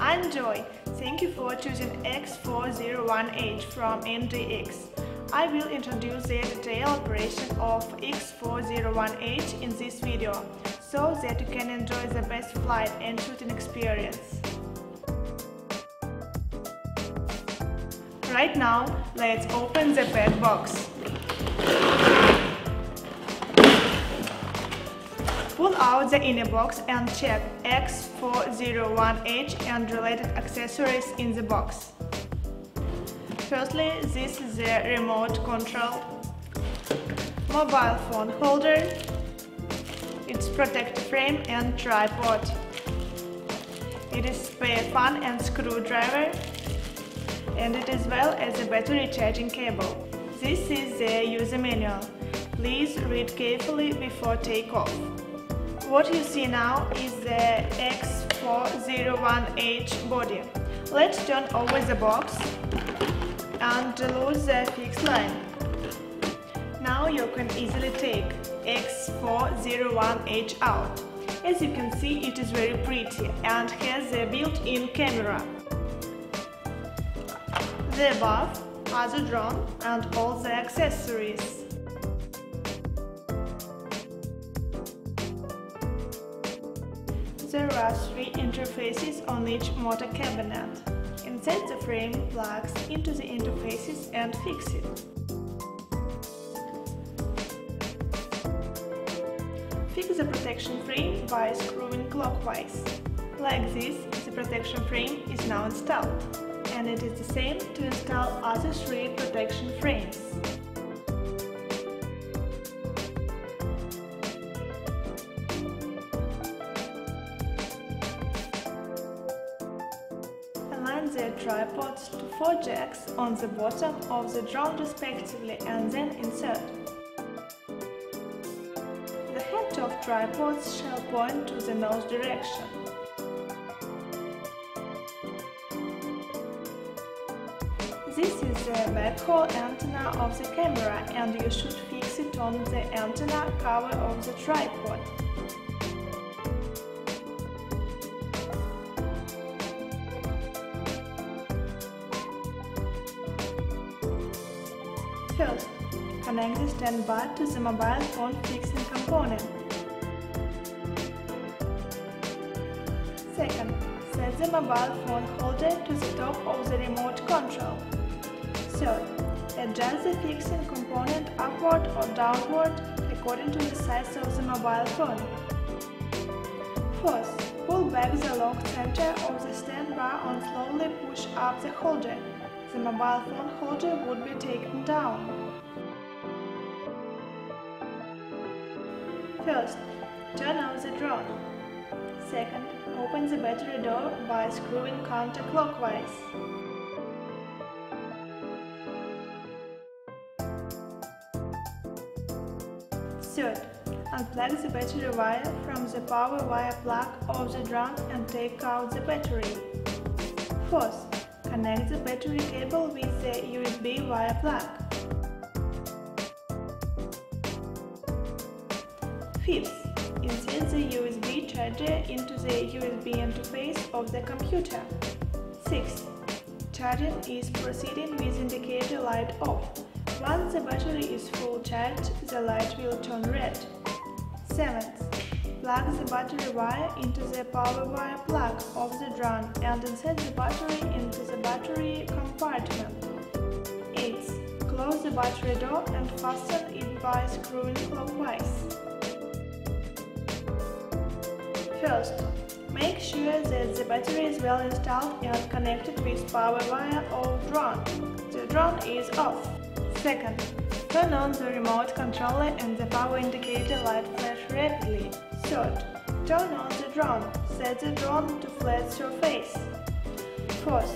Enjoy! Thank you for choosing X401H from MJX. I will introduce the detailed operation of X401H in this video, so that you can enjoy the best flight and shooting experience. Right now, let's open the pet box. Pull out the inner box and check X401H and related accessories in the box. Firstly, this is the remote control mobile phone holder, its protective frame and tripod. It is spare fan and screwdriver and it as well as a battery charging cable. This is the user manual. Please read carefully before takeoff. What you see now is the X401H body. Let's turn over the box and lose the fixed line. Now you can easily take X401H out. As you can see it is very pretty and has a built-in camera. The above the drone and all the accessories. There are three interfaces on each motor cabinet. Insert the frame plugs into the interfaces and fix it. Fix the protection frame by screwing clockwise. Like this, the protection frame is now installed, and it is the same to install other three protection frames. Align the tripods to four jacks on the bottom of the drone respectively and then insert. The head of tripods shall point to the nose direction. This is the backhaul antenna of the camera and you should fix it on the antenna cover of the tripod. Connect the standby to the mobile phone fixing component. Second, set the mobile phone holder to the top of the remote control. Third, adjust the fixing component upward or downward according to the size of the mobile phone. Fourth, pull back the lock center of the stand bar and slowly push up the holder. The mobile phone holder would be taken down. First, turn off the drone. Second, open the battery door by screwing counterclockwise. Third, unplug the battery wire from the power wire plug of the drone and take out the battery. Fourth, connect the battery cable with the USB wire plug. Insert the USB charger into the USB interface of the computer. Sixth, charging is proceeding with indicator light off. Once the battery is full charged, the light will turn red. Seventh, plug the battery wire into the power wire plug of the drone and insert the battery into the battery compartment. 8. close the battery door and fasten it by screwing clockwise. First, make sure that the battery is well installed and connected with power wire of drone. The drone is off. Second, turn on the remote controller and the power indicator light flash rapidly. Third, turn on the drone. Set the drone to flat surface. Fourth,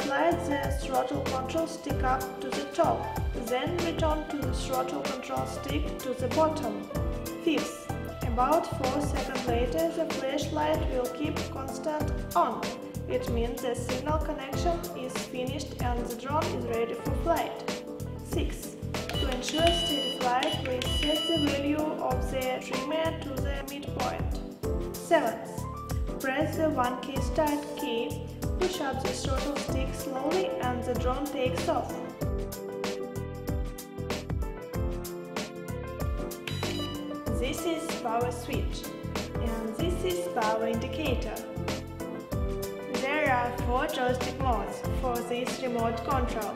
slide the throttle control stick up to the top. Then return to the throttle control stick to the bottom. Fifth, about 4 seconds later the flashlight will keep constant on. It means the signal connection is finished and the drone is ready for flight. 6. To ensure steady flight, please set the value of the trimmer to the midpoint. 7. press the 1 key start key, push up the throttle stick slowly and the drone takes off. Power switch and this is power indicator. There are four joystick modes for this remote control.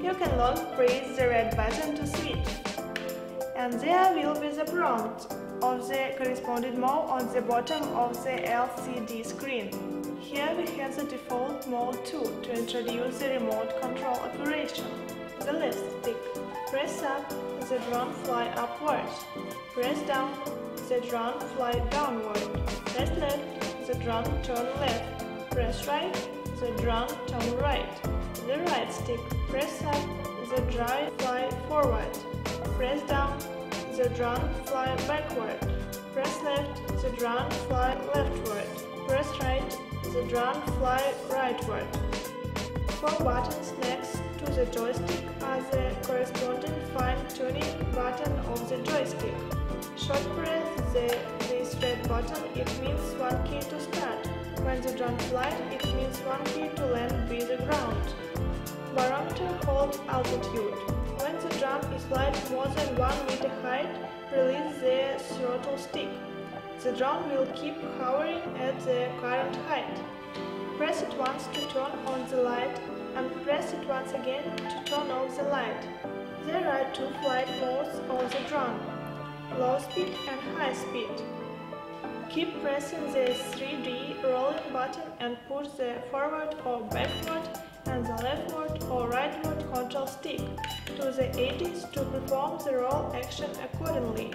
You can long press the red button to switch. And there will be the prompt of the corresponding mode on the bottom of the LCD screen. Here we have the default mode 2 to introduce the remote control operation. The left stick. Press up, the drone fly upwards. Press down, the drone fly downward. Press left, the drone turn left. Press right, the drone turn right. The right stick. Press up, the drone fly forward. Press down, the drone fly backward. Press left, the drone fly leftward. Press right, the drone fly rightward. Four buttons to the joystick are the corresponding fine-tuning button of the joystick. Short press the, this red button, it means one key to start. When the drone flies, it means one key to land with the ground. Barometer hold altitude. When the drone is flight more than 1 meter height, release the throttle stick. The drone will keep hovering at the current height. Press it once to turn on the light and press it once again to turn off the light. There are two flight modes on the drone, low speed and high speed. Keep pressing the 3D rolling button and push the forward or backward and the leftward or rightward control stick to the edges to perform the roll action accordingly.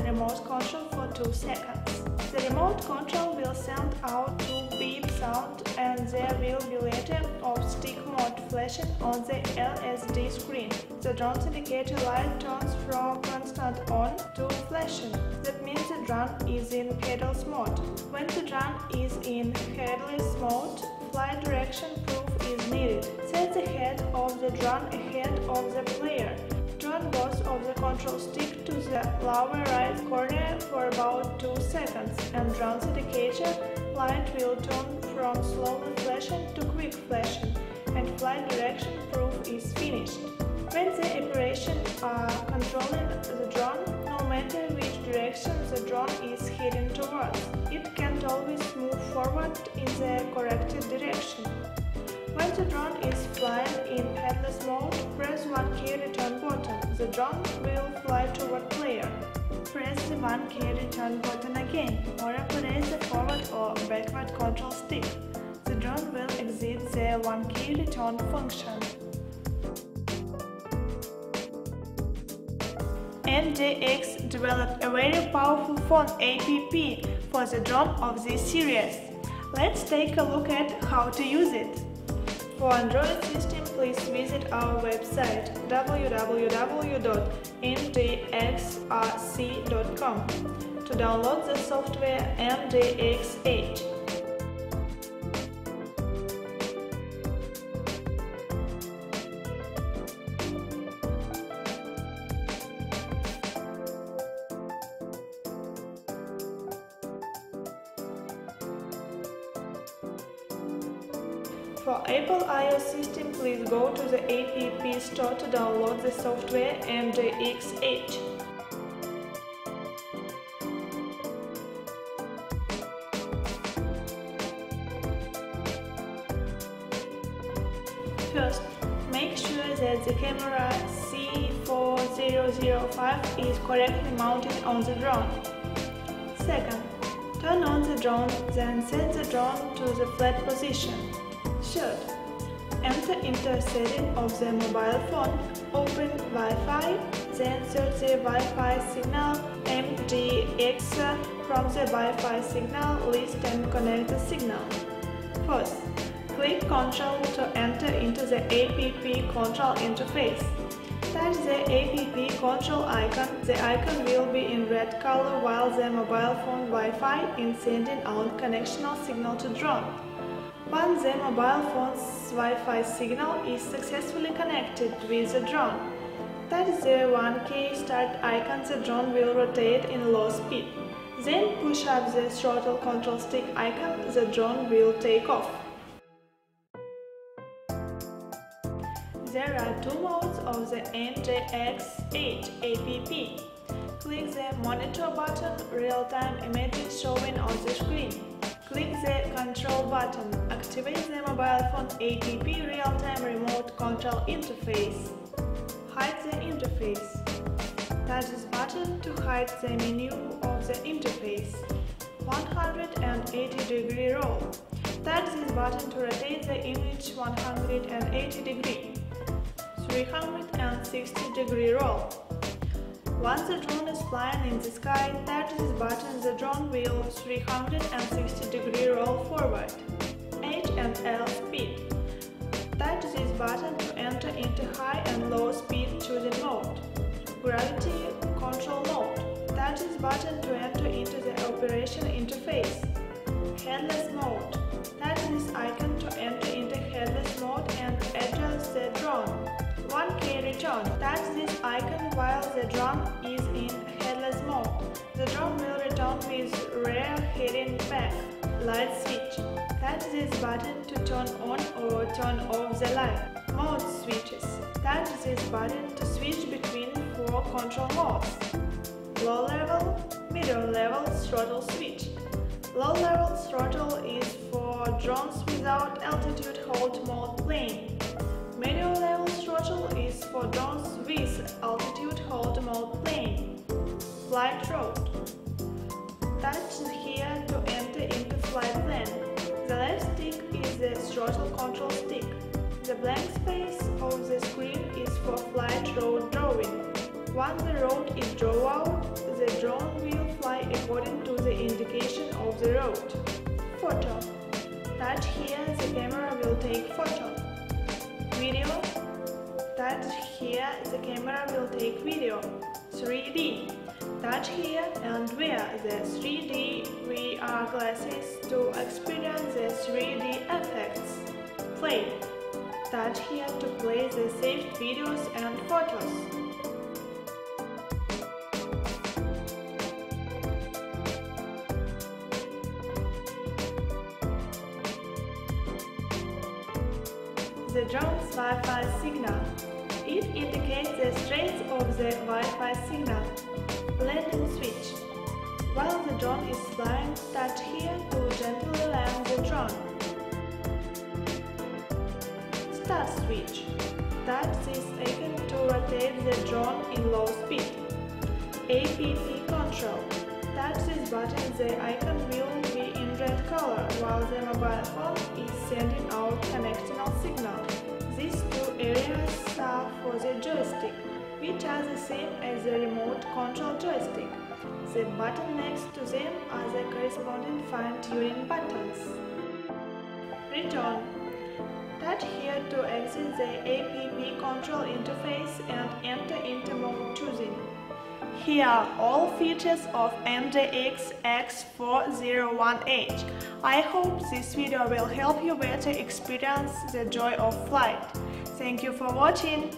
The remote control for 2 seconds. The remote control will send out two beep sound and there will be letter of stick mode flashing on the LCD screen. The drone's indicator light turns from constant on to flashing. That means the drone is in headless mode. When the drone is in headless mode, flight direction proof is needed. Set the head of the drone ahead of the player. Turn both of the control stick to the lower right corner for about 2 seconds and drone's indicator light will turn from slowly flashing to quick flashing and flight direction proof is finished. When the operation are uh, controlling the drone, no matter which direction the drone is heading towards, it can't always move forward in the corrected direction. When the drone is flying in headless mode, press one key return button. The drone will fly toward player. Press the one key return button again, or press the forward or backward control stick. The drone will exit the one key return function. MJX developed a very powerful phone app for the drone of this series. Let's take a look at how to use it. For Android system, please visit our website www.mjxrc.com to download the software MJX8. System, please go to the App Store to download the software MJXH. First, make sure that the camera C4005 is correctly mounted on the drone. Second, turn on the drone, then set the drone to the flat position. Third, enter into setting of the mobile phone, open Wi-Fi, then search the Wi-Fi signal MJX from the Wi-Fi signal list and connect the signal. First, click Control to enter into the APP control interface. Touch the APP control icon. The icon will be in red color while the mobile phone Wi-Fi is sending out connectional signal to drone. Once the mobile phone's Wi-Fi signal is successfully connected with the drone, that is the 1K start icon the drone will rotate in low speed. Then push up the throttle control stick icon, the drone will take off. There are two modes of the MJX8 app. Click the monitor button, real-time images showing on the screen. Click the control button, activate the mobile phone app real-time remote control interface. Hide the interface. Touch this button to hide the menu of the interface. 180 degree roll. Touch this button to rotate the image 180 degree. 360 degree roll. Once the drone is flying in the sky, touch this button the drone will 360 degree roll forward. H and L speed. Touch this button to enter into high and low speed choosing mode. Gravity control mode. Touch this button to enter into the operation interface. Headless mode. Touch this icon to enter into headless mode and adjust the drone. 1K return. Touch this icon while the drone is in headless mode. The drone will return with rear heading back. Light switch. Touch this button to turn on or turn off the light. Mode switches. Touch this button to switch between four control modes. Low level, medium level throttle switch. Low level throttle is for drones without altitude hold mode plane. Medium level throttle is for drones with altitude hold mode plane. Flight road. Touch here to enter into flight plan. The left stick is the throttle control stick. The blank space of the screen is for flight road drawing. Once the road is drawn out, the drone will fly according to the indication of the road. Photo. Touch here, the camera will take photo. Video. Touch here, the camera will take video. 3D. Touch here and wear the 3D VR glasses to experience the 3D effects. Play. Touch here to play the saved videos and photos. Wi-Fi signal. It indicates the strength of the Wi-Fi signal. Landing switch. While the drone is flying, touch here to gently land the drone. Start switch. Touch this icon to rotate the drone in low speed. APP control. Touch this button, the icon will be in red color while the mobile phone is sending out connecting signal. These two areas are for the joystick, which are the same as the remote control joystick. The button next to them are the corresponding fine-tuning buttons. Return. Touch here to exit the APP control interface and enter into mode choosing. Here are all features of MJX X401H. I hope this video will help you better experience the joy of flight. Thank you for watching!